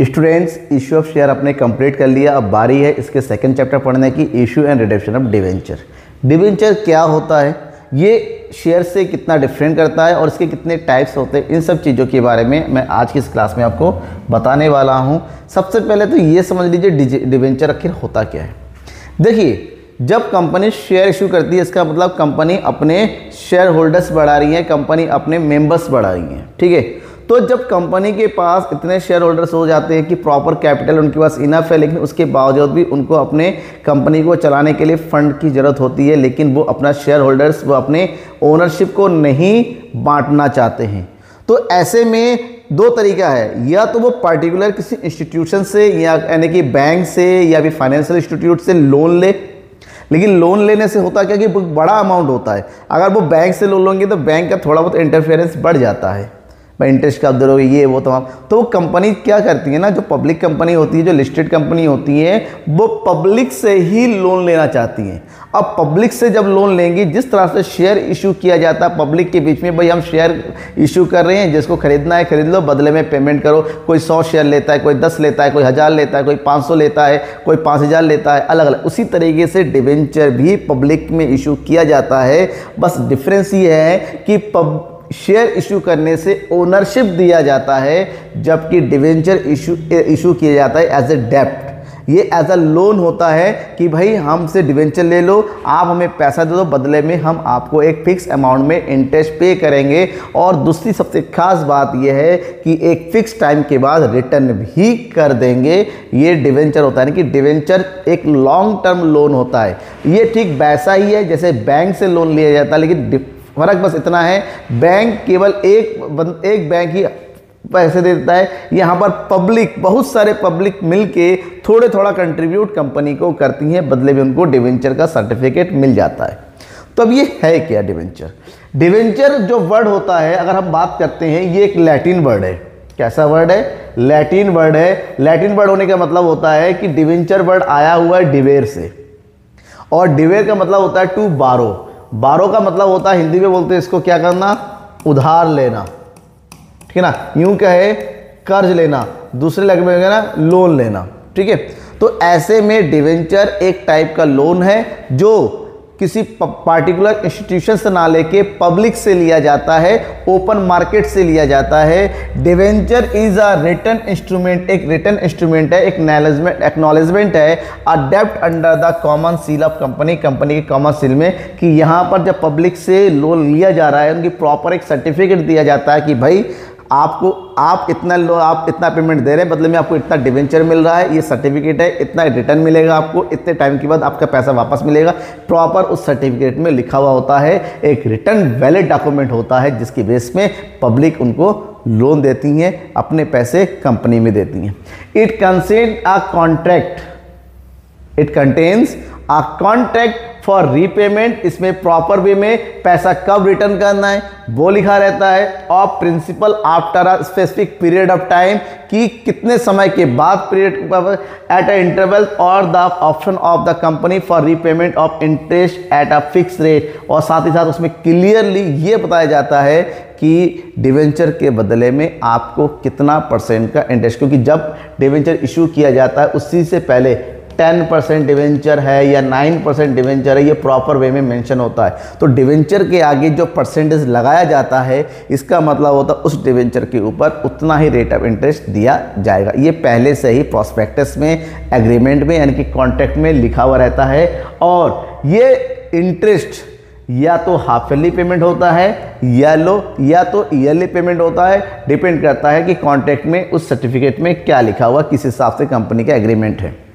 Students issue of share अपने complete कर लिया। अब बारी है इसके सेकंड चैप्टर पढ़ने की issue and reduction of debenture debenture क्या होता है? ये शेयर से कितना डिफरेंट करता है और इसके कितने टाइप्स होते हैं? इन सब चीज़ों के बारे में मैं आज की इस क्लास में आपको बताने वाला हूँ। सबसे पहले तो ये समझ लीजिए डिवेंचर आखिर होता क्या है। देखिए, जब कंपनी शेयर इशू करती है, इसका मतलब कंपनी अपने शेयर होल्डर्स बढ़ा रही है कंपनी अपने मेंबर्स बढ़ा रही है। ठीक है? तो जब कंपनी के पास इतने शेयर होल्डर्स हो जाते हैं कि प्रॉपर कैपिटल उनके पास इनफ है, लेकिन उसके बावजूद भी उनको अपने कंपनी को चलाने के लिए फंड की ज़रूरत होती है, लेकिन वो अपना शेयर होल्डर्स वो अपने ओनरशिप को नहीं बांटना चाहते हैं। तो ऐसे में दो तरीका है। या तो वो पर्टिकुलर किसी इंस्टीट्यूशन से या यानी कि बैंक से या भी फाइनेंशियल इंस्टीट्यूट से लोन ले। लेकिन लोन लेने से होता क्या कि बड़ा अमाउंट होता है। अगर वो बैंक से लोन लेंगे तो बैंक का थोड़ा बहुत इंटरफेरेंस बढ़ जाता है। भाई इंटरेस्ट कब दरोगे, ये, वो, तमाम। तो वो कंपनी क्या करती है ना, जो पब्लिक कंपनी होती है, जो लिस्टेड कंपनी होती है, वो पब्लिक से ही लोन लेना चाहती हैं। अब पब्लिक से जब लोन लेंगी, जिस तरह से शेयर इशू किया जाता है पब्लिक के बीच में, भाई हम शेयर इशू कर रहे हैं, जिसको खरीदना है, खरीद लो, बदले में पेमेंट करो। कोई सौ शेयर लेता है, कोई दस लेता है, कोई हज़ार लेता है, कोई पाँच सौ लेता है, कोई पाँच हज़ार लेता है अलग अलग उसी तरीके से डिवेंचर भी पब्लिक में इशू किया जाता है। बस डिफरेंस ये है कि पब शेयर इशू करने से ओनरशिप दिया जाता है, जबकि डिवेंचर इशू इशू किया जाता है एज ए डेप्ट ये एज अ लोन होता है कि भाई हमसे डिवेंचर ले लो, आप हमें पैसा दे दो, बदले में हम आपको एक फिक्स अमाउंट में इंटरेस्ट पे करेंगे. और दूसरी सबसे खास बात यह है कि एक फिक्स टाइम के बाद रिटर्न भी कर देंगे. ये डिवेंचर होता है कि डिवेंचर एक लॉन्ग टर्म लोन होता है. ये ठीक वैसा ही है जैसे बैंक से लोन लिया जाता है, लेकिन फ़र्क बस इतना है बैंक केवल एक एक बैंक ही पैसे दे देता है। यहाँ पर पब्लिक बहुत सारे पब्लिक मिलके थोड़े थोड़ा कंट्रीब्यूट कंपनी को करती हैं, बदले में उनको डिवेंचर का सर्टिफिकेट मिल जाता है। तो अब ये है क्या डिवेंचर डिवेंचर जो वर्ड होता है, अगर हम बात करते हैं, ये एक लैटिन वर्ड है। कैसा वर्ड है? लैटिन वर्ड है। लैटिन वर्ड होने का मतलब होता है कि डिवेंचर वर्ड आया हुआ है डिवेर से। और डिवेर का मतलब होता है टू बारो बारो का मतलब होता है, हिंदी में बोलते हैं इसको क्या करना? उधार लेना। ठीक है ना? यूँ कहे, कर्ज लेना। दूसरे लग में ना लोन लेना। ठीक है? तो ऐसे में डिवेंचर एक टाइप का लोन है, जो किसी पार्टिकुलर इंस्टीट्यूशन से ना लेके पब्लिक से लिया जाता है ओपन मार्केट से लिया जाता है। Debenture is a return instrument एक रिटर्न इंस्ट्रूमेंट है, एक एक्नॉलेजमेंट है adapt under the common seal of company company के कॉमन सील में, कि यहाँ पर जब पब्लिक से लोन लिया जा रहा है, उनकी प्रॉपर एक सर्टिफिकेट दिया जाता है कि भाई आपको, आप इतना लो, आप इतना पेमेंट दे रहे हैं, बदले में आपको इतना डिवेंचर मिल रहा है, ये सर्टिफिकेट है, इतना रिटर्न मिलेगा आपको, इतने टाइम के बाद आपका पैसा वापस मिलेगा। प्रॉपर उस सर्टिफिकेट में लिखा हुआ होता है, एक रिटर्न वैलिड डॉक्यूमेंट होता है, जिसकी बेस में पब्लिक उनको लोन देती हैं, अपने पैसे कंपनी में देती हैं। It consent a contract it contains a contract for repayment इसमें प्रॉपर वे में पैसा कब रिटर्न करना है, वो लिखा रहता है, और principal after a specific period of time कि कितने समय के बाद पीरियड एट अ इंटरवल और the option of the company for repayment of interest at a fix rate और साथ ही साथ उसमें क्लियरली ये बताया जाता है कि डिवेंचर के बदले में आपको कितना परसेंट का इंटरेस्ट क्योंकि जब डिवेंचर इशू किया जाता है, उसी से पहले टेन परसेंट डिवेंचर है या नाइन परसेंट डिवेंचर है, ये प्रॉपर वे में मेंशन होता है। तो डिवेंचर के आगे जो परसेंटेज लगाया जाता है, इसका मतलब होता है उस डिवेंचर के ऊपर उतना ही रेट ऑफ़ इंटरेस्ट दिया जाएगा। ये पहले से ही प्रोस्पेक्टस में एग्रीमेंट में, यानी कि कॉन्ट्रैक्ट में लिखा हुआ रहता है। और ये इंटरेस्ट या तो हाफ़ ईयरली पेमेंट होता है या लो या तो ईयरली पेमेंट होता है। डिपेंड करता है कि कॉन्ट्रैक्ट में, उस सर्टिफिकेट में क्या लिखा हुआ, किस हिसाब से कंपनी का एग्रीमेंट है।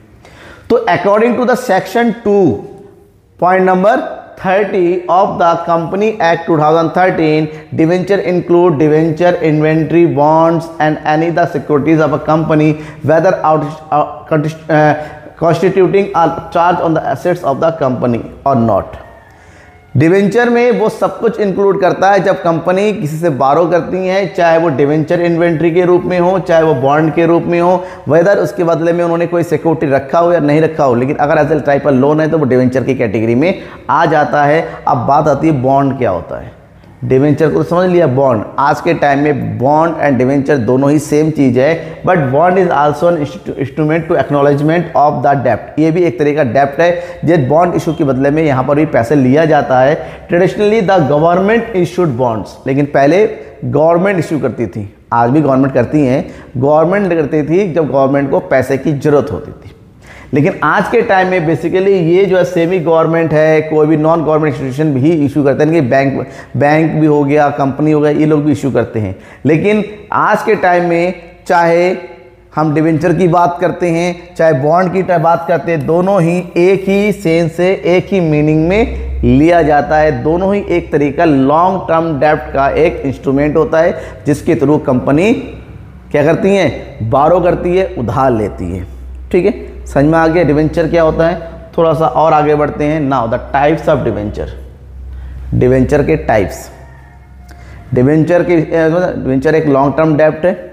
तो according to the section two point number 30 of the Company Act 2013, debenture include debenture, inventory, bonds, and any the securities of a company, whether out, uh, uh, constituting a charge on the assets of the company or not. Debenture में वो सब कुछ include करता है जब company किसी से बारो करती है, चाहे वो डिवेंचर इन्वेंट्री के रूप में हो, चाहे वो बॉन्ड के रूप में हो वेदर उसके बदले में उन्होंने कोई सिक्योरिटी रखा हो या नहीं रखा हो, लेकिन अगर एज टाइप का लोन है तो वो डिवेंचर की कैटेगरी में आ जाता है। अब बात आती है बॉन्ड क्या होता है। डिवेंचर को समझ लिया बॉन्ड आज के टाइम में बॉन्ड एंड डिवेंचर दोनों ही सेम चीज़ है but bond is also an instrument to acknowledgement of the डेप्ट ये भी एक तरह का डेप्ट है जिस बॉन्ड इशू के बदले में यहाँ पर भी पैसे लिया जाता है. Traditionally the government issued bonds लेकिन पहले गवर्नमेंट इशू करती थी. आज भी गवर्नमेंट करती हैं. गवर्नमेंट करती थी जब गवर्नमेंट को पैसे की ज़रूरत होती थी. लेकिन आज के टाइम में बेसिकली ये जो है सेमी गवर्नमेंट है, कोई भी नॉन गवर्नमेंट इंस्टीट्यूशन भी इशू करते हैं। कि बैंक बैंक भी हो गया कंपनी हो गया, ये लोग भी इशू करते हैं। लेकिन आज के टाइम में चाहे हम डिवेंचर की बात करते हैं, चाहे बॉन्ड की बात करते हैं, दोनों ही एक ही सेंस से, एक ही मीनिंग में लिया जाता है। दोनों ही एक तरीका लॉन्ग टर्म डेप्ट का एक इंस्ट्रूमेंट होता है, जिसके थ्रू कंपनी क्या करती हैं? बारो करती है, उधार लेती है। ठीक है? समझ में आ गया? डिवेंचर क्या होता है? थोड़ा सा और आगे बढ़ते हैं। Now the types of debenture debenture के टाइप्स डिवेंचर के डिवेंचर एक लॉन्ग टर्म डेप्ट है।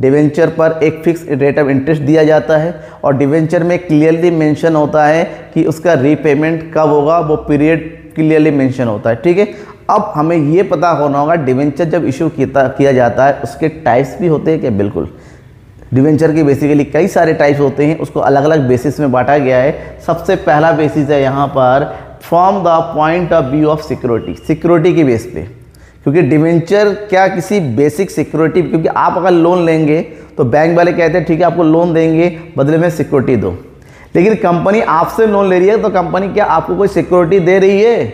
डिवेंचर पर एक फिक्स रेट ऑफ़ इंटरेस्ट दिया जाता है और डिवेंचर में क्लियरली मेंशन होता है कि उसका रीपेमेंट कब होगा? वो पीरियड क्लियरली मेंशन होता है। ठीक है? अब हमें ये पता होना होगा डिवेंचर जब इशू किया जाता है, उसके टाइप्स भी होते हैं क्या? बिल्कुल। डिवेंचर के बेसिकली कई सारे टाइप्स होते हैं, उसको अलग अलग बेसिस में बांटा गया है। सबसे पहला बेसिस है यहाँ पर from the point of view of security security के बेस पे। क्योंकि डिवेंचर क्या किसी बेसिक सिक्योरिटी क्योंकि आप अगर लोन लेंगे तो बैंक वाले कहते हैं, ठीक है, आपको लोन देंगे, बदले में सिक्योरिटी दो। लेकिन कंपनी आपसे लोन ले रही है तो कंपनी क्या आपको कोई सिक्योरिटी दे रही है?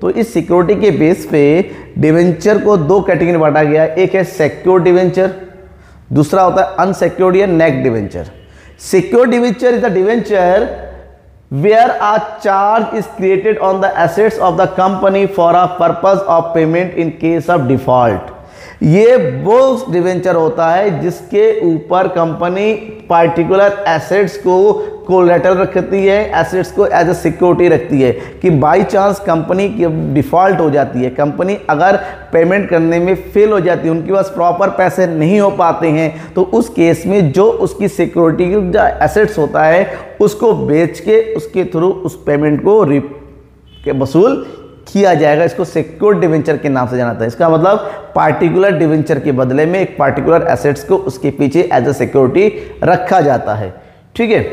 तो इस सिक्योरिटी के बेस पे डिवेंचर को दो कैटेगरी में बांटा गया एक है सिक्योर डिवेंचर दूसरा होता है अनसेक्योर्ड या naked debenture secure debenture is the debenture where a charge is created on the assets of the company for a purpose of payment in case of default ये वो डिवेंचर होता है जिसके ऊपर कंपनी पार्टिकुलर एसेट्स को collateral रखती है, assets को एज ए सिक्योरिटी रखती है कि बाई चांस कंपनी की डिफ़ॉल्ट हो जाती है। कंपनी अगर पेमेंट करने में फेल हो जाती है, उनके पास प्रॉपर पैसे नहीं हो पाते हैं तो उस केस में जो उसकी सिक्योरिटी जो एसेट्स होता है, उसको बेच के उसके थ्रू उस पेमेंट को रिप के वसूल किया जाएगा, इसको सिक्योर डिवेंचर के नाम से जाना था इसका मतलब पार्टिकुलर डिवेंचर के बदले में एक पार्टिकुलर एसेट्स को उसके पीछे एज ए सिक्योरिटी रखा जाता है। ठीक है?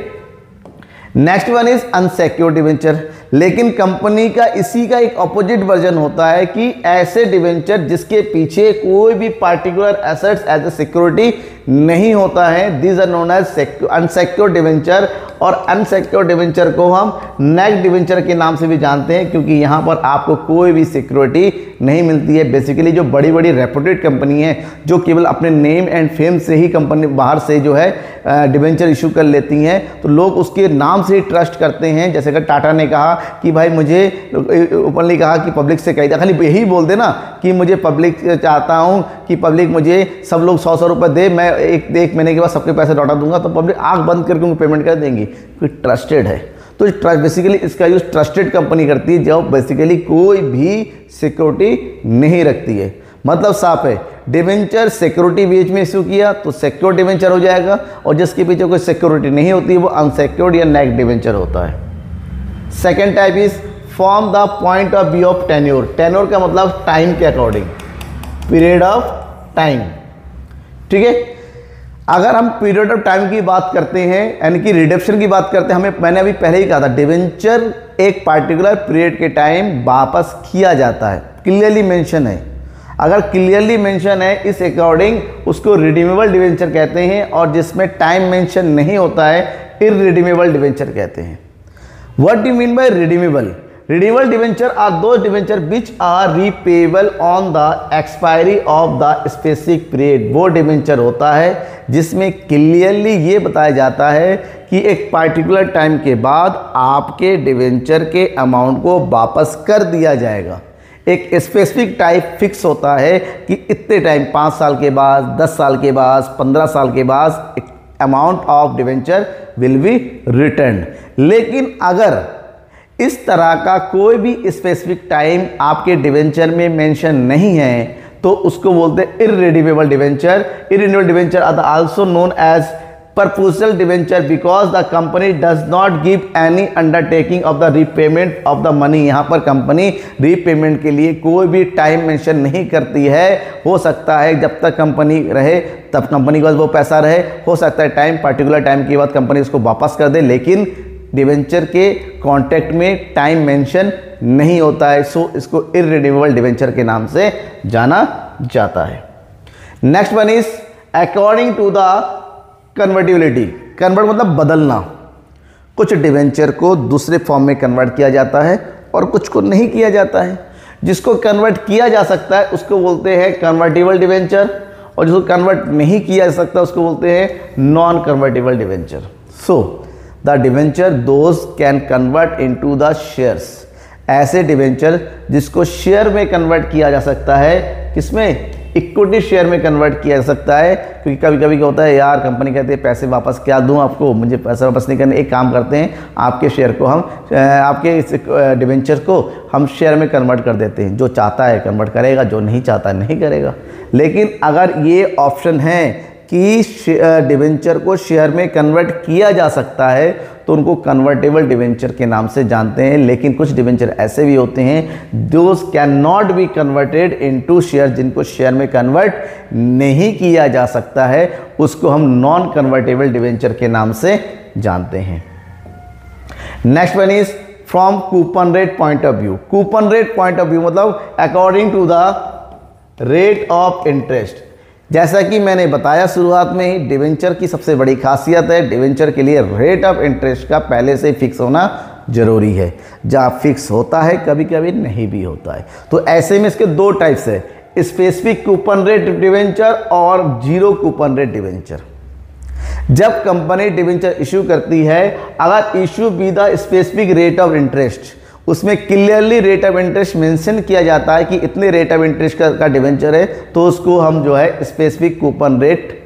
Next one is unsecure debenture लेकिन कंपनी का, इसी का एक अपोजिट वर्जन होता है कि ऐसे डिवेंचर जिसके पीछे कोई भी particular assets as a security नहीं होता है this are known as unsecure debenture और अनसिक्योर डिवेंचर को हम नेक डिवेंचर के नाम से भी जानते हैं, क्योंकि यहाँ पर आपको कोई भी सिक्योरिटी नहीं मिलती है। बेसिकली जो बड़ी बड़ी रेपुटेड कंपनी है, जो केवल अपने नेम एंड फेम से ही कंपनी बाहर से जो है डिवेंचर इशू कर लेती हैं तो लोग उसके नाम से ही ट्रस्ट करते हैं। जैसे कि टाटा ने कहा कि भाई मुझे ओपनली कहा कि पब्लिक से कही खाली यही बोल देना कि मुझे पब्लिक चाहता हूँ कि पब्लिक मुझे सब लोग सौ सौ रुपये दे, मैं एक एक महीने के बाद सबके पैसे लौटा दूँगा तो पब्लिक आँख बंद करके उनको पेमेंट कर देंगी। क्योंकि ट्रस्टेड है। तो बेसिकली इसका यूज़ ट्रस्टेड कंपनी करती है, जो बेसिकली कोई भी सिक्योरिटी नहीं रखती है। मतलब साफ़ है। डिवेंचर सिक्योरिटी बीच में इशू किया तो सिक्योर डिवेंचर हो जाएगा और जिसके पीछे कोई सिक्योरिटी नहीं होती वो अनसिक्योर्ड या नेक डिवेंचर होता है। Second type is form the point of view of tenure tenure का मतलब टाइम के अकॉर्डिंग पीरियड ऑफ़ टाइम ठीक है? अगर हम पीरियड ऑफ़ टाइम की बात करते हैं, यानी कि रिडप्शन की बात करते हैं, हमें, मैंने अभी पहले ही कहा था डिवेंचर एक पार्टिकुलर पीरियड के टाइम वापस किया जाता है। क्लियरली मेंशन है। अगर क्लियरली मेंशन है, इस अकॉर्डिंग उसको रिडीमेबल डिवेंचर कहते हैं और जिसमें टाइम मेंशन नहीं होता है इरिडीमेबल डिवेंचर कहते हैं। What do mean by redeemable redeemable debenture are those debenture which are repayable on the expiry of the specific period वो डिवेंचर होता है जिसमें क्लियरली ये बताया जाता है कि एक पार्टिकुलर टाइम के बाद आपके डिवेंचर के अमाउंट को वापस कर दिया जाएगा। एक स्पेसिफिक टाइप फिक्स होता है कि इतने टाइम पाँच साल के बाद, दस साल के बाद, पंद्रह साल के बाद amount of debenture will be return लेकिन अगर इस तरह का कोई भी स्पेसिफिक टाइम आपके डिवेंचर में मेंशन नहीं है तो उसको बोलते हैं irredeemable debenture irredeemable debenture are also known as proposal debenture because the company does not give any undertaking of the repayment of the money यहाँ पर कंपनी रीपेमेंट के लिए कोई भी टाइम मेंशन नहीं करती है। हो सकता है जब तक कंपनी रहे, तब कंपनी के पास वो पैसा रहे। हो सकता है टाइम पर्टिकुलर टाइम के बाद कंपनी उसको वापस कर दे, लेकिन डिवेंचर के कॉन्ट्रैक्ट में टाइम मेंशन नहीं होता है। सो इसको इरिन्यूएबल डिवेंचर के नाम से जाना जाता है। Next one is according to the convertibility convert मतलब बदलना। कुछ डिवेंचर को दूसरे फॉर्म में कन्वर्ट किया जाता है और कुछ को नहीं किया जाता है। जिसको कन्वर्ट किया जा सकता है, उसको बोलते हैं कन्वर्टिबल डिवेंचर और जिसको कन्वर्ट नहीं किया जा सकता, उसको बोलते हैं non convertible debenture so the debenture those can convert into the shares ऐसे डिवेंचर जिसको शेयर में कन्वर्ट किया जा सकता है, किसमें? इक्विटी शेयर में कन्वर्ट किया जा सकता है, क्योंकि कभी कभी क्या होता है, यार कंपनी कहती है, पैसे वापस क्या दूँ आपको? मुझे पैसे वापस नहीं करने, एक काम करते हैं, आपके शेयर को हम आपके इस डिवेंचर को हम शेयर में कन्वर्ट कर देते हैं। जो चाहता है कन्वर्ट करेगा, जो नहीं चाहता, नहीं करेगा। लेकिन अगर ये ऑप्शन है कि डिवेंचर को शेयर में कन्वर्ट किया जा सकता है तो उनको कन्वर्टेबल डिवेंचर के नाम से जानते हैं, लेकिन कुछ डिवेंचर ऐसे भी होते हैं those can not be converted into share जिनको शेयर में कन्वर्ट नहीं किया जा सकता है, उसको हम नॉन कन्वर्टेबल डिवेंचर के नाम से जानते हैं। Next one is from coupon rate point of view coupon rate point of view मतलब according to the rate of interest जैसा कि मैंने बताया, शुरुआत में ही डिवेंचर की सबसे बड़ी खासियत है डिवेंचर के लिए रेट ऑफ़ इंटरेस्ट का पहले से फिक्स होना ज़रूरी है। जहाँ फिक्स होता है कभी कभी नहीं भी होता है। तो ऐसे में इसके दो टाइप्स है स्पेसिफिक कूपन रेट डिवेंचर और ज़ीरो कूपन रेट डिवेंचर जब कंपनी डिवेंचर इशू करती है, अगर issue be the specific rate of interest उसमें clearly rate of interest mention किया जाता है कि इतने रेट ऑफ़ इंटरेस्ट का, का डिवेंचर है तो उसको हम जो है स्पेसिफिक कूपन रेट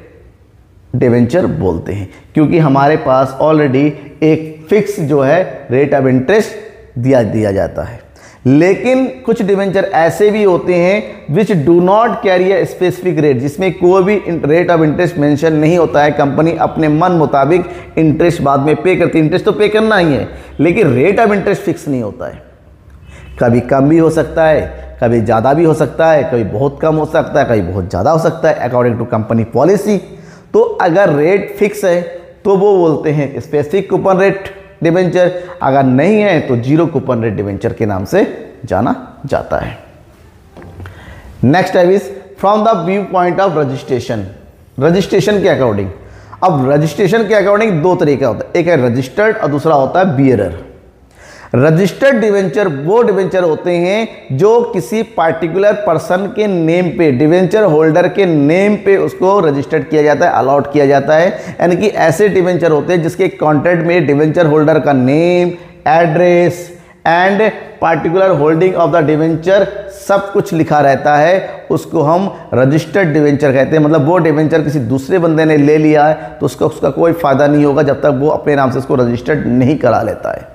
डिवेंचर बोलते हैं। क्योंकि हमारे पास ऑलरेडी एक फिक्स जो है रेट ऑफ़ इंटरेस्ट दिया दिया जाता है। लेकिन कुछ डिवेंचर ऐसे भी होते हैं which do not carry a specific rate जिसमें कोई भी रेट ऑफ़ इंटरेस्ट मेंशन नहीं होता है। कंपनी अपने मन मुताबिक इंटरेस्ट बाद में पे करती है। इंटरेस्ट तो पे करना ही है, लेकिन रेट ऑफ़ इंटरेस्ट फिक्स नहीं होता है। कभी कम भी हो सकता है, कभी ज़्यादा भी हो सकता है, कभी बहुत कम हो सकता है, कभी बहुत ज़्यादा हो सकता है अकॉर्डिंग टू कंपनी पॉलिसी तो अगर रेट फिक्स है तो वो बोलते हैं स्पेसिफिक कूपन रेट डिवेंचर अगर नहीं है तो ज़ीरो कूपन रेट डिवेंचर के नाम से जाना जाता है। नेक्स्ट है is from the view point of registration registration के अकॉर्डिंग अब रजिस्ट्रेशन के अकॉर्डिंग दो तरीका होता है। एक है रजिस्टर्ड और दूसरा होता है बियरर रजिस्टर्ड डिवेंचर, वो डिवेंचर होते हैं जो किसी पार्टिकुलर पर्सन के नेम पे डिवेंचर होल्डर के नेम पे उसको रजिस्टर्ड किया जाता है अलॉट किया जाता है। यानी कि ऐसे डिवेंचर होते हैं जिसके कॉन्ट्रैक्ट में डिवेंचर होल्डर का name address and particular holding of the debenture सब कुछ लिखा रहता है। उसको हम रजिस्टर्ड डिवेंचर कहते हैं। मतलब वो डिवेंचर किसी दूसरे बंदे ने ले लिया है तो उसका उसका कोई फ़ायदा नहीं होगा जब तक वो अपने नाम से उसको रजिस्टर्ड नहीं करा लेता है।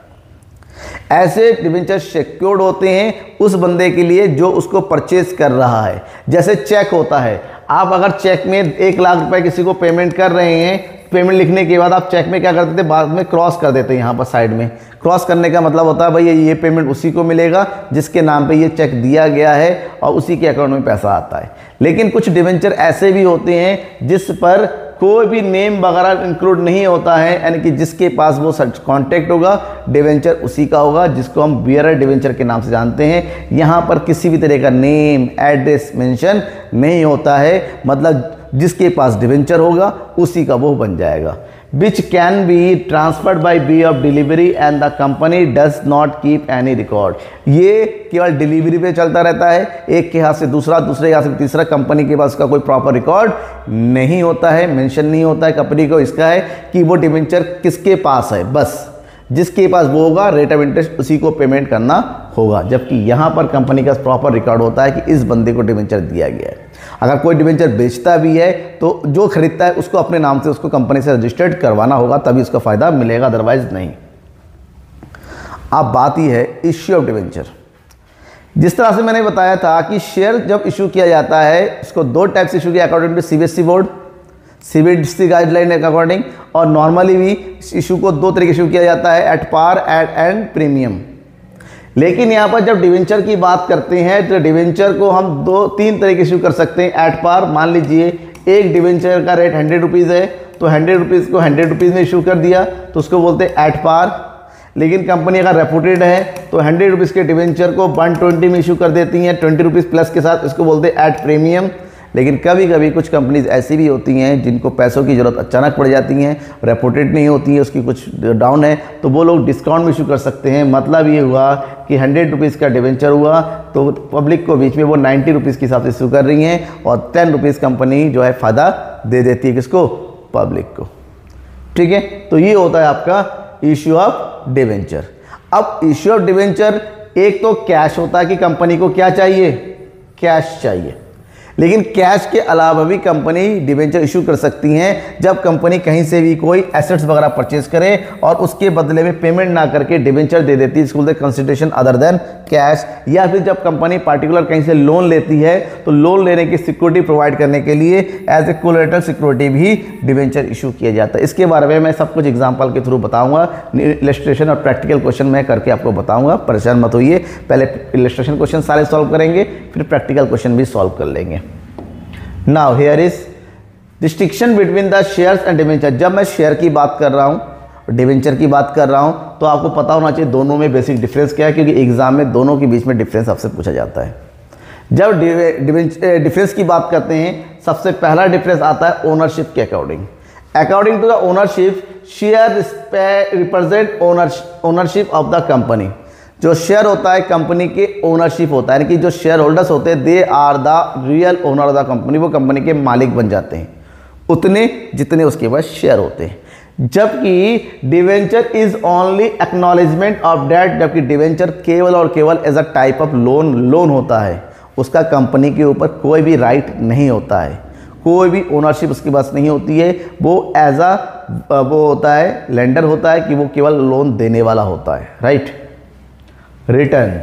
ऐसे डिवेंचर सिक्योर्ड होते हैं उस बंदे के लिए जो उसको परचेज कर रहा है। जैसे चेक होता है। आप अगर चेक में एक लाख रुपए किसी को पेमेंट कर रहे हैं पेमेंट लिखने के बाद आप चेक में क्या करते थे? बाद में क्रॉस कर देते हैं यहाँ पर साइड में। क्रॉस करने का मतलब होता है भाई ये पेमेंट उसी को मिलेगा जिसके नाम पे ये चेक दिया गया है और उसी के अकाउंट में पैसा आता है। लेकिन कुछ डिवेंचर ऐसे भी होते हैं जिस पर कोई भी नेम वगैरह इंक्लूड नहीं होता है, यानी कि जिसके पास वो कॉन्टैक्ट होगा डिवेंचर उसी का होगा, जिसको हम बियर डिवेंचर के नाम से जानते हैं। यहाँ पर किसी भी तरह का नेम एड्रेस मेंशन नहीं होता है मतलब जिसके पास डिवेंचर होगा, उसी का वो बन जाएगा। Which can be transferred by be of delivery and the company does not keep any record ये केवल डिलीवरी पे चलता रहता है, एक के हाथ से दूसरा, दूसरे के हाथ से तीसरा कंपनी के पास उसका कोई प्रॉपर रिकॉर्ड नहीं होता है मेंशन नहीं होता है कंपनी को इसका है कि वो डिवेंचर किसके पास है, बस। जिसके पास वो होगा रेट ऑफ़ इंटरेस्ट उसी को पेमेंट करना होगा, जबकि यहाँ पर कंपनी का प्रॉपर रिकॉर्ड होता है कि इस बंदे को डिवेंचर दिया गया है। अगर कोई डिवेंचर बेचता भी है तो जो खरीदता है, उसको अपने नाम से, उसको कंपनी से रजिस्टर्ड करवाना होगा, तभी उसका फ़ायदा मिलेगा अदरवाइज़ नहीं। अब बात ही है इश्यू ऑफ़ डिवेंचर जिस तरह से मैंने बताया था कि शेयर जब इशू किया जाता है उसको दो टाइप इशू किया according to CBSE board CBDC guideline के अकॉर्डिंग और नॉर्मली भी इशू को दो तरीके इशू किया जाता है at par at and premium लेकिन यहाँ पर जब डिवेंचर की बात करते हैं तो डिवेंचर को हम दो, तीन तरीके से कर सकते हैं। एट पार मान लीजिए, एक डिवेंचर का रेट हंड्रेड रुपीज़ है तो हंड्रेड रुपीज़ को हंड्रेड रुपीज़ में इशू कर दिया तो उसको बोलते हैं एट पार लेकिन कंपनी अगर रेपूटेड है तो हंड्रेड रुपीज़ के डिवेंचर को वन ट्वेंटी में इशू कर देती हैं ट्वेंटी रुपीज़ प्लस के साथ इसको बोलते हैं एट प्रीमियम लेकिन कभी कभी कुछ कंपनीज़ ऐसी भी होती हैं जिनको पैसों की ज़रूरत अचानक पड़ जाती हैं रेपुटेड नहीं होती है, उसकी कुछ डाउन है तो वो लोग डिस्काउंट भी इशू कर सकते हैं। मतलब ये हुआ कि हंड्रेड रुपीज़ का डिवेंचर हुआ तो पब्लिक को बीच में वो नाइन्टी रुपीज़ के हिसाब से इशू कर रही हैं और टेन रुपीज़ कंपनी जो है फ़ायदा दे देती है किसको? पब्लिक को। ठीक है? तो ये होता है आपका इश्यू ऑफ़ डिवेंचर अब इश्यू ऑफ़ डिवेंचर एक तो कैश होता है कि कंपनी को क्या चाहिए? कैश चाहिए। लेकिन कैश के अलावा भी कंपनी डिवेंचर इशू कर सकती हैं जब कंपनी कहीं से भी कोई एसेट्स वगैरह परचेज करे और उसके बदले में पेमेंट ना करके डिवेंचर दे देती है। इसको बोलते कंसिडरेशन अदर देन कैश या फिर जब कंपनी पार्टिकुलर कहीं से लोन लेती है तो लोन लेने की सिक्योरिटी प्रोवाइड करने के लिए एज ए कोलेटरल सिक्योरिटी भी डिवेंचर इशू किया जाता है। इसके बारे में मैं सब कुछ एग्ज़ाम्पल के थ्रू बताऊँगा। इलेस्ट्रेशन और प्रैक्टिकल क्वेश्चन मैं करके आपको बताऊँगा। परेशान मत होइए। पहले इलेस्ट्रेशन क्वेश्चन सारे सॉल्व करेंगे, फिर प्रैक्टिकल क्वेश्चन भी सॉल्व कर लेंगे। Now here is distinction between the shares and debenture जब मैं शेयर की बात कर रहा हूँ डिवेंचर की बात कर रहा हूँ तो आपको पता होना चाहिए दोनों में बेसिक डिफरेंस क्या है, क्योंकि एग्ज़ाम में दोनों के बीच में डिफरेंस आपसे पूछा जाता है। जब डिफरेंस की बात करते हैं, सबसे पहला डिफरेंस आता है ओनरशिप के according according to the ownership share represent ownership of the company जो शेयर होता है कंपनी के ओनरशिप होता है, यानी कि जो शेयर होल्डर्स होते हैं they are the real owner of the company वो कंपनी के मालिक बन जाते हैं। उतने जितने उसके पास शेयर होते हैं। जबकि debenture is only acknowledgement of debt जबकि डिवेंचर केवल और केवल as a type of loan loan होता है। उसका कंपनी के ऊपर कोई भी राइट नहीं होता है। कोई भी ओनरशिप उसके पास नहीं होती है। वो एज अ वो होता है लेंडर होता है कि वो केवल लोन देने वाला होता है राइट रिटर्न।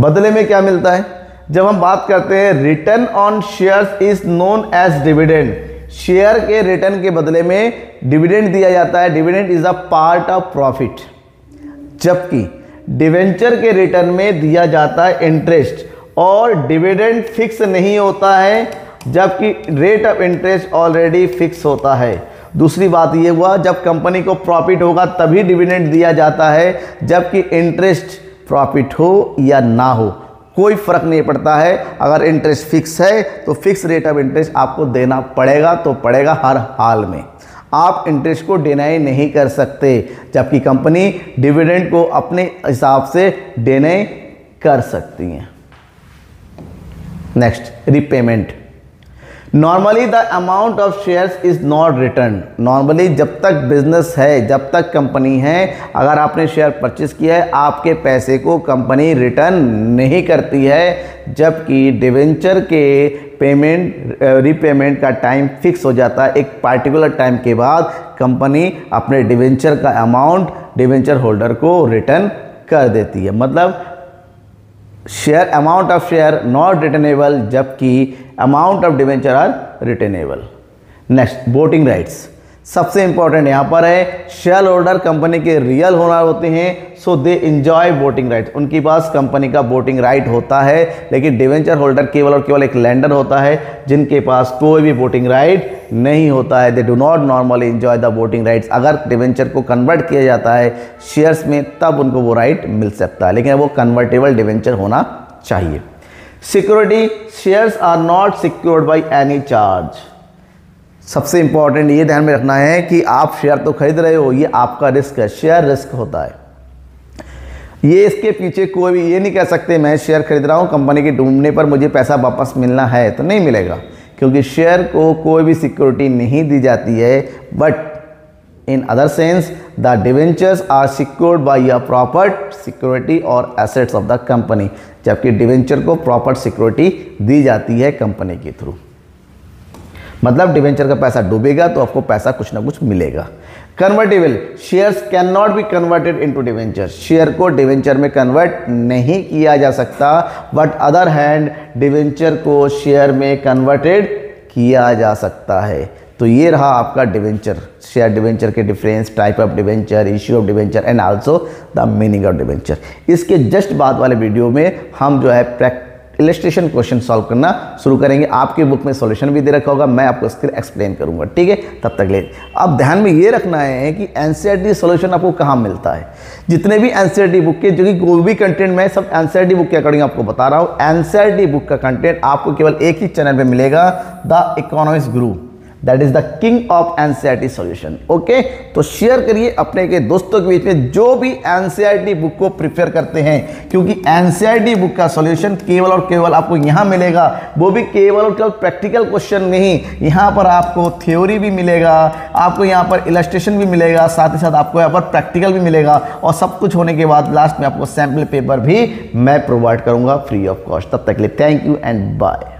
बदले में क्या मिलता है? जब हम बात करते हैं, return on shares is known as dividend share के रिटर्न के बदले में डिविडेंड दिया जाता है। Dividend is a part of profit जबकि डिवेंचर के रिटर्न में दिया जाता है इंटरेस्ट और डिविडेंड फिक्स नहीं होता है, जबकि rate of interest already fix होता है। दूसरी बात ये हुआ, जब कंपनी को प्रॉफिट होगा तभी डिविडेंड दिया जाता है, जबकि इंटरेस्ट प्रॉफिट हो या ना हो, कोई फ़र्क नहीं पड़ता है। अगर इंटरेस्ट फिक्स है तो फिक्स रेट ऑफ़ इंटरेस्ट आपको देना पड़ेगा तो पड़ेगा हर हाल में। आप इंटरेस्ट को डिनाई नहीं कर सकते, जबकि कंपनी डिविडेंड को अपने हिसाब से डिनाई कर सकती हैं। Next repayment normally the amount of shares is not return normally जब तक बिज़नेस है, जब तक कंपनी है, अगर आपने शेयर परचेज किया है, आपके पैसे को कंपनी रिटर्न नहीं करती है, जबकि डिवेंचर के पेमेंट रीपेमेंट का टाइम फिक्स हो जाता है, एक पार्टिकुलर टाइम के बाद कंपनी अपने डिवेंचर का अमाउंट डिवेंचर होल्डर को रिटर्न कर देती है। मतलब share amount of share not returnable जबकि amount of debenture are retainable next voting rights सबसे इंपॉर्टेंट यहाँ पर है शेयर होल्डर कंपनी के रियल होनर होते हैं so they enjoy voting right उनके पास कंपनी का वोटिंग राइट होता है, लेकिन डिवेंचर होल्डर केवल और केवल एक लैंडर होता है, जिनके पास कोई भी वोटिंग राइट नहीं होता है. They do not normally enjoy the voting rights अगर डिवेंचर को कन्वर्ट किया जाता है शेयर्स में, तब उनको वो राइट मिल सकता है, लेकिन वो कन्वर्टेबल डिवेंचर होना चाहिए. Security shares are not secured by any charge. सबसे इंपॉर्टेंट ये ध्यान में रखना है कि आप शेयर तो खरीद रहे हो, ये आपका रिस्क है शेयर रिस्क होता है। ये इसके पीछे कोई भी ये नहीं कह सकते, मैं शेयर खरीद रहा हूँ कंपनी के डूबने पर मुझे पैसा वापस मिलना है तो नहीं मिलेगा। क्योंकि शेयर को कोई भी सिक्योरिटी नहीं दी जाती है but in other sense the debentures are secured by a proper security और एसेट्स ऑफ़ द कंपनी जबकि डिवेंचर को प्रॉपर सिक्योरिटी दी जाती है कंपनी के थ्रू मतलब डिवेंचर का पैसा डूबेगा तो आपको पैसा कुछ ना कुछ मिलेगा. Convertible shares can not be converted into debenture share को डिवेंचर में कन्वर्ट नहीं किया जा सकता बट अदर हैंड डिवेंचर को शेयर में कन्वर्टेड किया जा सकता है. तो ये रहा आपका डिवेंचर शेयर डिवेंचर के difference type of debenture issue of debenture and also the meaning of debenture इसके जस्ट बाद वाले वीडियो में हम जो है इलेस्ट्रेशन क्वेश्चन सॉल्व करना शुरू करेंगे। आपकी बुक में सॉल्यूशन भी दे रखा होगा, मैं आपको इसके एक्सप्लेन करूँगा, ठीक है? तब तक ले। अब ध्यान में ये रखना है कि एनसीईआरटी सॉल्यूशन आपको कहाँ मिलता है? जितने भी एनसीईआरटी बुक के, जो कि कोई भी कंटेंट में सब एनसीईआरटी बुक के अकॉर्डिंग आपको बता रहा हूँ एनसीईआरटी बुक का कंटेंट आपको केवल एक ही चैनल पर मिलेगा the economics group that is the king of NCERT solution okay तो शेयर करिए अपने के दोस्तों के बीच में जो भी एनसीआरटी बुक को प्रिपेयर करते हैं। क्योंकि एनसीआरटी बुक का सॉल्यूशन केवल और केवल आपको यहाँ मिलेगा। वो भी केवल और केवल प्रैक्टिकल क्वेश्चन नहीं यहाँ पर आपको थ्योरी भी मिलेगा। आपको यहाँ पर इलस्ट्रेशन भी मिलेगा। साथ ही साथ आपको यहाँ पर प्रैक्टिकल भी मिलेगा। और सब कुछ होने के बाद लास्ट में आपको सैंपल पेपर भी मैं प्रोवाइड करूँगा फ्री ऑफ़ कॉस्ट तब तक लिए थैंक यू एंड बाय